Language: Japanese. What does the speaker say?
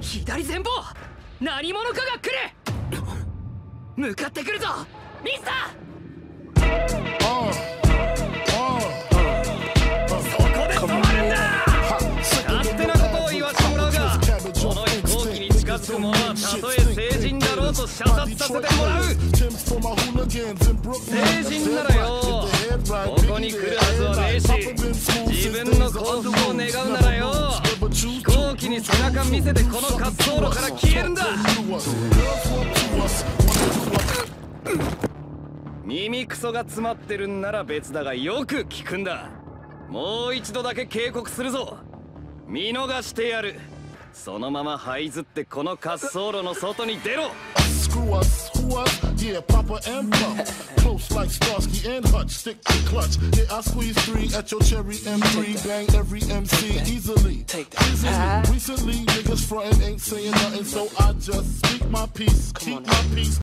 左前方何者かが来る。向かってくるぞ。ミスター。Uh, uh, そこで止まるんだ。勝手なことを言わせてもらうがこの飛行機に近づく者はたとえ成人だろうと射殺させてもらう.成人ならよここに来るはずはねえしに背中見せてこの滑走路から消えるんだ。耳クソが詰まってるんなら別だがよく聞くんだ。もう一度だけ警告するぞ。見逃してやる。そのまま這いずってこの滑走路の外に出ろ Screw us, who us? Yeah, Papa and Puff. Close like Starsky and Hutch, stick to clutch. Yeah, I squeeze three at your cherry M3, bang every MC easily. Take that. Easily. Recently, niggas frontin' ain't saying nothing, so I just speak my piece, keep my peace.